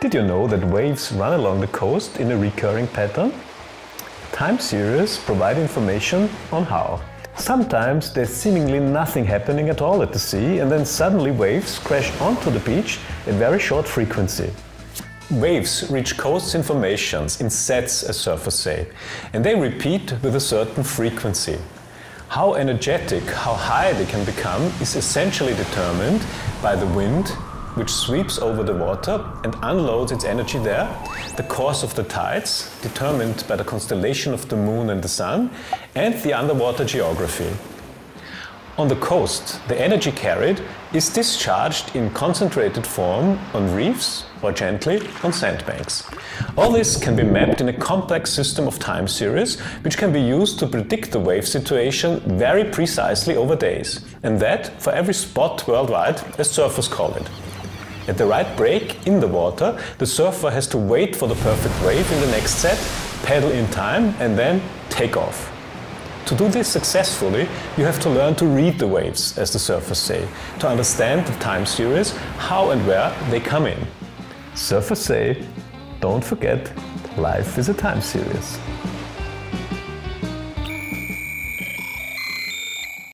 Did you know that waves run along the coast in a recurring pattern? Time series provide information on how. Sometimes there's seemingly nothing happening at all at the sea and then suddenly waves crash onto the beach at very short frequency. Waves reach coast informations in sets, as surfers say, and they repeat with a certain frequency. How energetic, how high they can become is essentially determined by the wind which sweeps over the water and unloads its energy there, the course of the tides, determined by the constellation of the moon and the sun, and the underwater geography. On the coast, the energy carried is discharged in concentrated form on reefs or gently on sandbanks. All this can be mapped in a complex system of time series, which can be used to predict the wave situation very precisely over days, and that for every spot worldwide, as surfers call it. At the right break in the water, the surfer has to wait for the perfect wave in the next set, paddle in time, and then take off. To do this successfully, you have to learn to read the waves, as the surfers say, to understand the time series, how and where they come in. Surfers say, don't forget, life is a time series.